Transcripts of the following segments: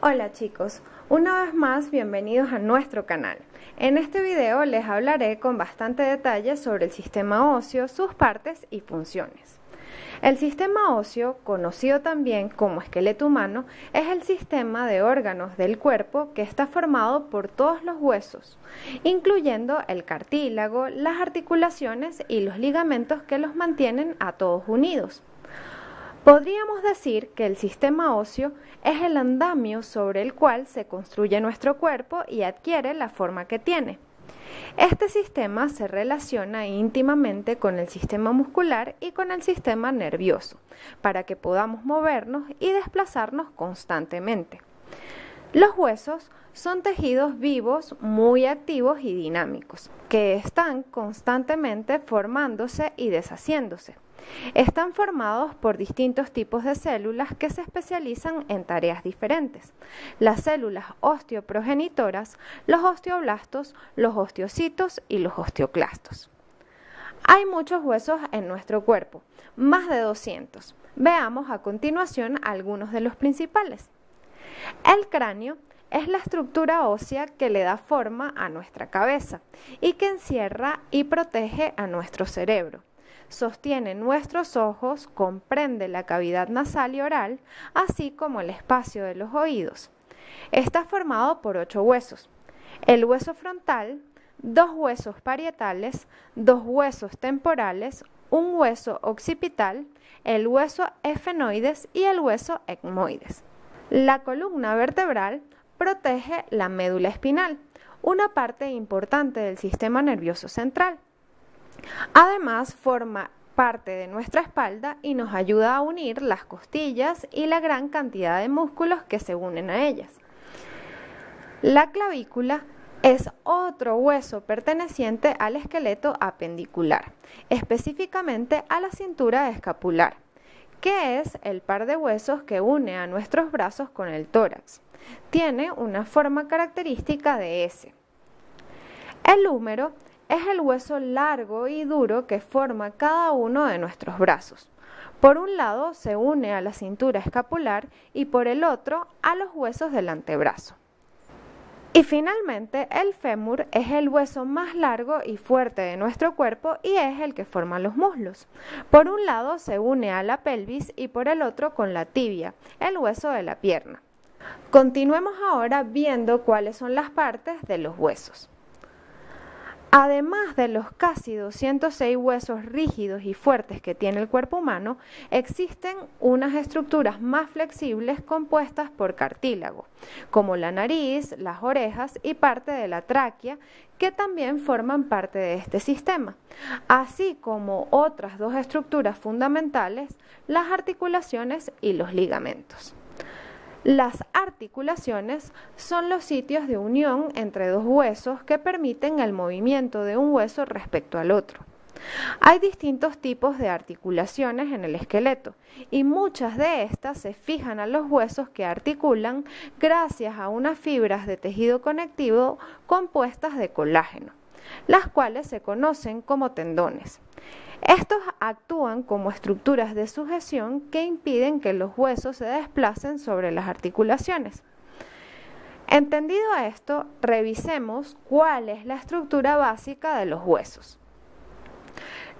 Hola chicos, una vez más bienvenidos a nuestro canal. En este video les hablaré con bastante detalle sobre el sistema óseo, sus partes y funciones. El sistema óseo, conocido también como esqueleto humano, es el sistema de órganos del cuerpo que está formado por todos los huesos, incluyendo el cartílago, las articulaciones y los ligamentos que los mantienen a todos unidos. Podríamos decir que el sistema óseo es el andamio sobre el cual se construye nuestro cuerpo y adquiere la forma que tiene. Este sistema se relaciona íntimamente con el sistema muscular y con el sistema nervioso, para que podamos movernos y desplazarnos constantemente. Los huesos son tejidos vivos muy activos y dinámicos, que están constantemente formándose y deshaciéndose. Están formados por distintos tipos de células que se especializan en tareas diferentes. Las células osteoprogenitoras, los osteoblastos, los osteocitos y los osteoclastos. Hay muchos huesos en nuestro cuerpo, más de 200. Veamos a continuación algunos de los principales. El cráneo es la estructura ósea que le da forma a nuestra cabeza y que encierra y protege a nuestro cerebro sostiene nuestros ojos, comprende la cavidad nasal y oral, así como el espacio de los oídos. Está formado por ocho huesos. El hueso frontal, dos huesos parietales, dos huesos temporales, un hueso occipital, el hueso efenoides y el hueso ecmoides. La columna vertebral protege la médula espinal, una parte importante del sistema nervioso central. Además, forma parte de nuestra espalda y nos ayuda a unir las costillas y la gran cantidad de músculos que se unen a ellas. La clavícula es otro hueso perteneciente al esqueleto apendicular, específicamente a la cintura escapular, que es el par de huesos que une a nuestros brazos con el tórax. Tiene una forma característica de S. El húmero es el hueso largo y duro que forma cada uno de nuestros brazos. Por un lado se une a la cintura escapular y por el otro a los huesos del antebrazo. Y finalmente el fémur es el hueso más largo y fuerte de nuestro cuerpo y es el que forma los muslos. Por un lado se une a la pelvis y por el otro con la tibia, el hueso de la pierna. Continuemos ahora viendo cuáles son las partes de los huesos. Además de los casi 206 huesos rígidos y fuertes que tiene el cuerpo humano, existen unas estructuras más flexibles compuestas por cartílago, como la nariz, las orejas y parte de la tráquea, que también forman parte de este sistema, así como otras dos estructuras fundamentales, las articulaciones y los ligamentos. Las articulaciones son los sitios de unión entre dos huesos que permiten el movimiento de un hueso respecto al otro. Hay distintos tipos de articulaciones en el esqueleto y muchas de estas se fijan a los huesos que articulan gracias a unas fibras de tejido conectivo compuestas de colágeno, las cuales se conocen como tendones. Estos actúan como estructuras de sujeción que impiden que los huesos se desplacen sobre las articulaciones. Entendido esto, revisemos cuál es la estructura básica de los huesos.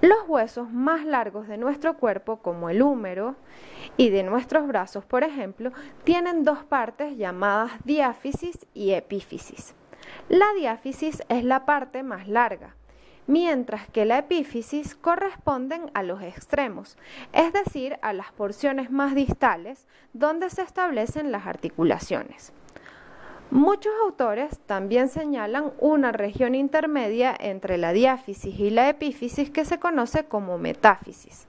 Los huesos más largos de nuestro cuerpo, como el húmero y de nuestros brazos, por ejemplo, tienen dos partes llamadas diáfisis y epífisis. La diáfisis es la parte más larga, mientras que la epífisis corresponden a los extremos, es decir, a las porciones más distales donde se establecen las articulaciones. Muchos autores también señalan una región intermedia entre la diáfisis y la epífisis que se conoce como metáfisis.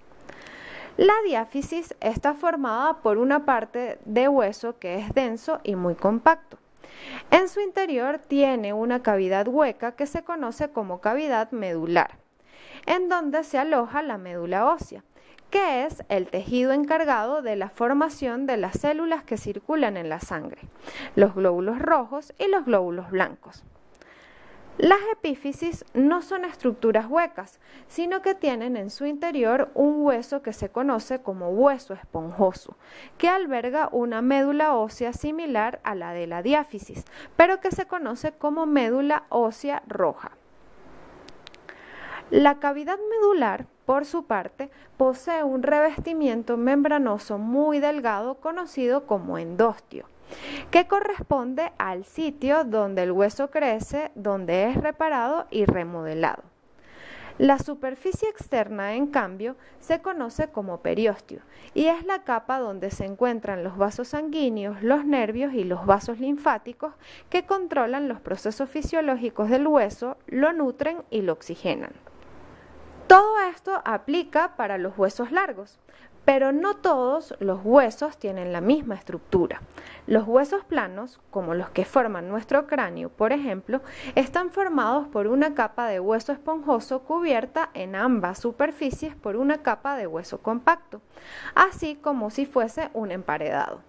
La diáfisis está formada por una parte de hueso que es denso y muy compacto. En su interior tiene una cavidad hueca que se conoce como cavidad medular, en donde se aloja la médula ósea, que es el tejido encargado de la formación de las células que circulan en la sangre, los glóbulos rojos y los glóbulos blancos. Las epífisis no son estructuras huecas, sino que tienen en su interior un hueso que se conoce como hueso esponjoso, que alberga una médula ósea similar a la de la diáfisis, pero que se conoce como médula ósea roja. La cavidad medular, por su parte, posee un revestimiento membranoso muy delgado conocido como endostio que corresponde al sitio donde el hueso crece, donde es reparado y remodelado. La superficie externa, en cambio, se conoce como periósteo y es la capa donde se encuentran los vasos sanguíneos, los nervios y los vasos linfáticos que controlan los procesos fisiológicos del hueso, lo nutren y lo oxigenan. Todo esto aplica para los huesos largos, pero no todos los huesos tienen la misma estructura. Los huesos planos, como los que forman nuestro cráneo, por ejemplo, están formados por una capa de hueso esponjoso cubierta en ambas superficies por una capa de hueso compacto, así como si fuese un emparedado.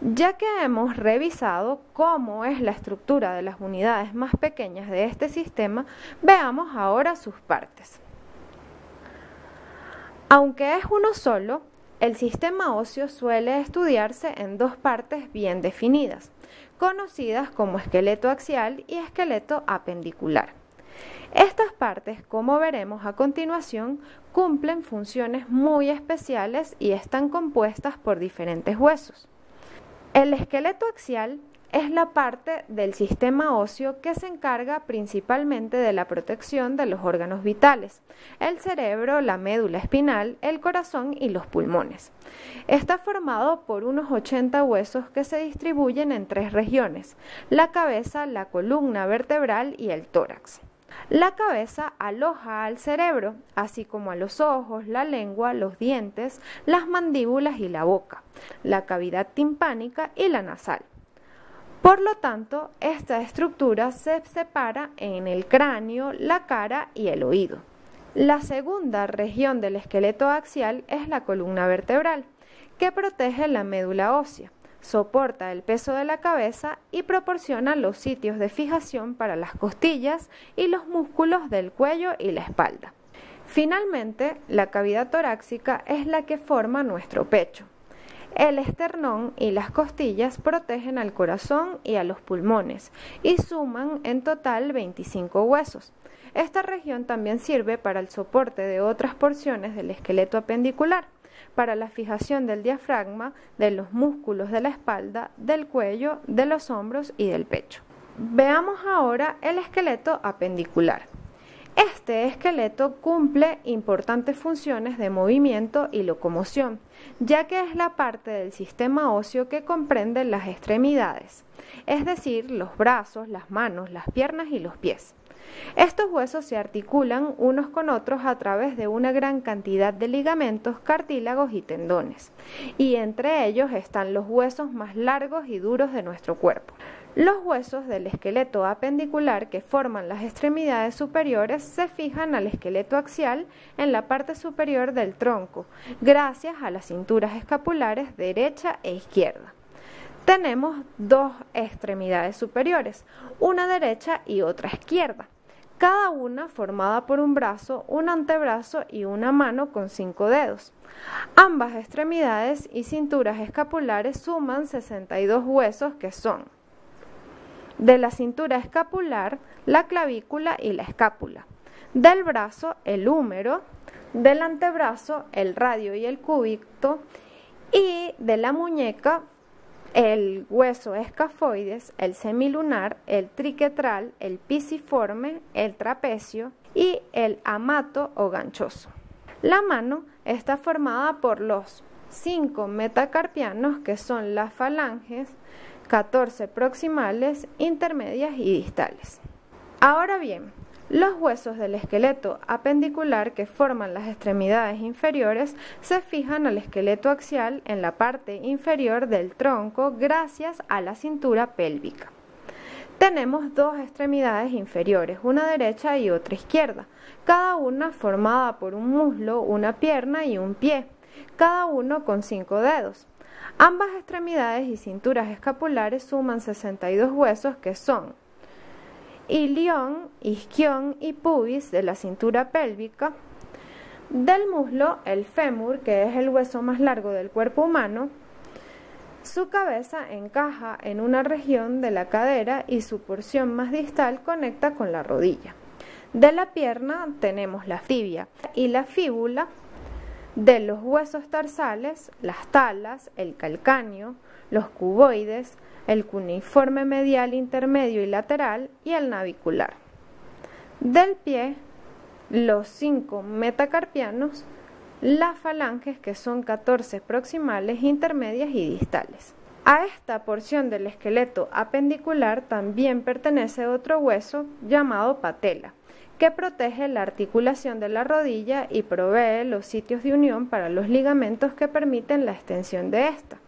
Ya que hemos revisado cómo es la estructura de las unidades más pequeñas de este sistema, veamos ahora sus partes. Aunque es uno solo, el sistema óseo suele estudiarse en dos partes bien definidas, conocidas como esqueleto axial y esqueleto apendicular. Estas partes, como veremos a continuación, cumplen funciones muy especiales y están compuestas por diferentes huesos. El esqueleto axial es la parte del sistema óseo que se encarga principalmente de la protección de los órganos vitales, el cerebro, la médula espinal, el corazón y los pulmones. Está formado por unos 80 huesos que se distribuyen en tres regiones, la cabeza, la columna vertebral y el tórax. La cabeza aloja al cerebro, así como a los ojos, la lengua, los dientes, las mandíbulas y la boca, la cavidad timpánica y la nasal. Por lo tanto, esta estructura se separa en el cráneo, la cara y el oído. La segunda región del esqueleto axial es la columna vertebral, que protege la médula ósea, soporta el peso de la cabeza y proporciona los sitios de fijación para las costillas y los músculos del cuello y la espalda. Finalmente, la cavidad torácica es la que forma nuestro pecho. El esternón y las costillas protegen al corazón y a los pulmones y suman en total 25 huesos. Esta región también sirve para el soporte de otras porciones del esqueleto apendicular, para la fijación del diafragma, de los músculos de la espalda, del cuello, de los hombros y del pecho. Veamos ahora el esqueleto apendicular. Este esqueleto cumple importantes funciones de movimiento y locomoción, ya que es la parte del sistema óseo que comprende las extremidades, es decir, los brazos, las manos, las piernas y los pies. Estos huesos se articulan unos con otros a través de una gran cantidad de ligamentos, cartílagos y tendones, y entre ellos están los huesos más largos y duros de nuestro cuerpo. Los huesos del esqueleto apendicular que forman las extremidades superiores se fijan al esqueleto axial en la parte superior del tronco, gracias a las cinturas escapulares derecha e izquierda. Tenemos dos extremidades superiores, una derecha y otra izquierda, cada una formada por un brazo, un antebrazo y una mano con cinco dedos. Ambas extremidades y cinturas escapulares suman 62 huesos que son de la cintura escapular, la clavícula y la escápula, del brazo el húmero, del antebrazo el radio y el cúbito. Y de la muñeca el hueso escafoides, el semilunar, el triquetral, el pisiforme, el trapecio y el amato o ganchoso. La mano está formada por los cinco metacarpianos que son las falanges, 14 proximales, intermedias y distales. Ahora bien, los huesos del esqueleto apendicular que forman las extremidades inferiores se fijan al esqueleto axial en la parte inferior del tronco gracias a la cintura pélvica. Tenemos dos extremidades inferiores, una derecha y otra izquierda, cada una formada por un muslo, una pierna y un pie, cada uno con cinco dedos. Ambas extremidades y cinturas escapulares suman 62 huesos que son ilión, isquión y pubis de la cintura pélvica, del muslo el fémur, que es el hueso más largo del cuerpo humano, su cabeza encaja en una región de la cadera y su porción más distal conecta con la rodilla. De la pierna tenemos la tibia y la fíbula, de los huesos tarsales, las talas, el calcáneo, los cuboides, el cuneiforme medial intermedio y lateral y el navicular. Del pie, los cinco metacarpianos, las falanges que son 14 proximales, intermedias y distales. A esta porción del esqueleto apendicular también pertenece otro hueso llamado patela, que protege la articulación de la rodilla y provee los sitios de unión para los ligamentos que permiten la extensión de esta.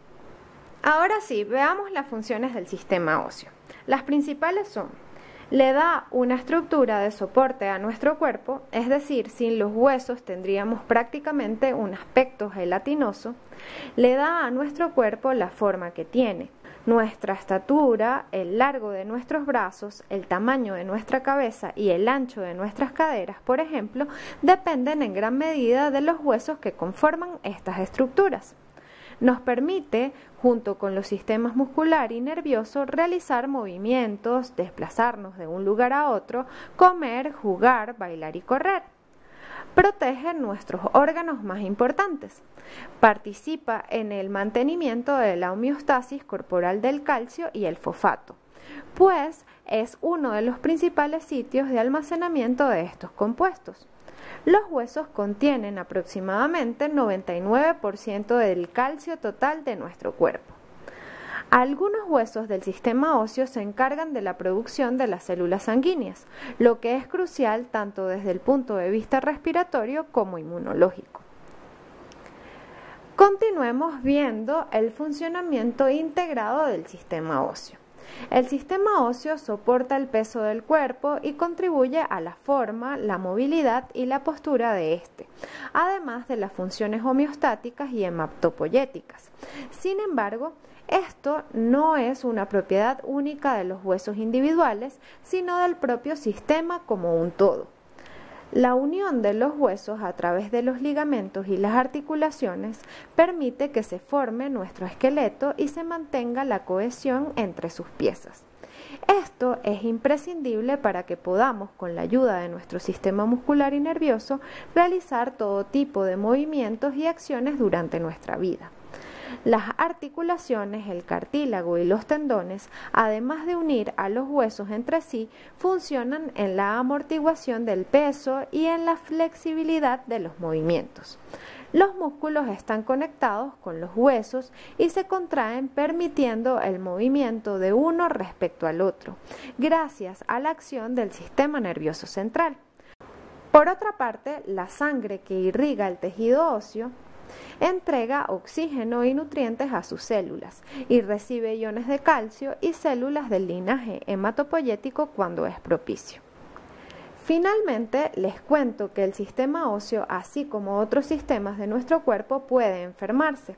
Ahora sí, veamos las funciones del sistema óseo. Las principales son le da una estructura de soporte a nuestro cuerpo, es decir, sin los huesos tendríamos prácticamente un aspecto gelatinoso, le da a nuestro cuerpo la forma que tiene. Nuestra estatura, el largo de nuestros brazos, el tamaño de nuestra cabeza y el ancho de nuestras caderas, por ejemplo, dependen en gran medida de los huesos que conforman estas estructuras nos permite, junto con los sistemas muscular y nervioso, realizar movimientos, desplazarnos de un lugar a otro, comer, jugar, bailar y correr. Protege nuestros órganos más importantes. Participa en el mantenimiento de la homeostasis corporal del calcio y el fosfato, pues es uno de los principales sitios de almacenamiento de estos compuestos. Los huesos contienen aproximadamente 99% del calcio total de nuestro cuerpo. Algunos huesos del sistema óseo se encargan de la producción de las células sanguíneas, lo que es crucial tanto desde el punto de vista respiratorio como inmunológico. Continuemos viendo el funcionamiento integrado del sistema óseo. El sistema óseo soporta el peso del cuerpo y contribuye a la forma, la movilidad y la postura de éste, además de las funciones homeostáticas y hematopoyéticas. Sin embargo, esto no es una propiedad única de los huesos individuales, sino del propio sistema como un todo. La unión de los huesos a través de los ligamentos y las articulaciones permite que se forme nuestro esqueleto y se mantenga la cohesión entre sus piezas. Esto es imprescindible para que podamos, con la ayuda de nuestro sistema muscular y nervioso, realizar todo tipo de movimientos y acciones durante nuestra vida. Las articulaciones, el cartílago y los tendones, además de unir a los huesos entre sí, funcionan en la amortiguación del peso y en la flexibilidad de los movimientos. Los músculos están conectados con los huesos y se contraen permitiendo el movimiento de uno respecto al otro, gracias a la acción del sistema nervioso central. Por otra parte, la sangre que irriga el tejido óseo entrega oxígeno y nutrientes a sus células y recibe iones de calcio y células del linaje hematopoyético cuando es propicio. Finalmente, les cuento que el sistema óseo, así como otros sistemas de nuestro cuerpo, puede enfermarse.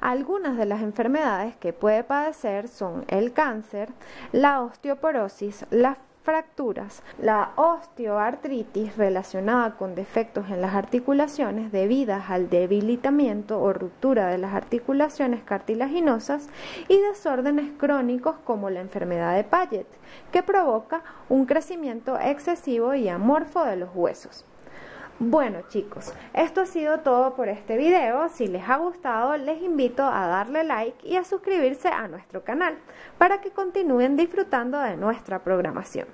Algunas de las enfermedades que puede padecer son el cáncer, la osteoporosis, la fracturas, la osteoartritis relacionada con defectos en las articulaciones debidas al debilitamiento o ruptura de las articulaciones cartilaginosas y desórdenes crónicos como la enfermedad de Paget, que provoca un crecimiento excesivo y amorfo de los huesos. Bueno chicos, esto ha sido todo por este video. Si les ha gustado, les invito a darle like y a suscribirse a nuestro canal para que continúen disfrutando de nuestra programación.